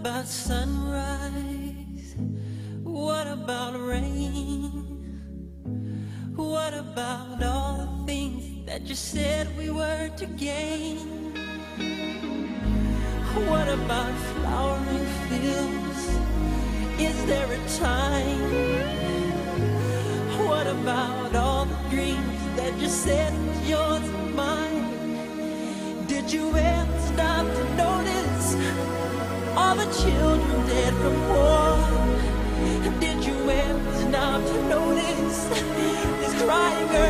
about sunrise? What about rain? What about all the things that you said we were to gain? What about flowering fields? Is there a time? What about all the dreams that you said was yours and mine? Did you ever all the children dead from war? Did you ever stop to notice this crying earth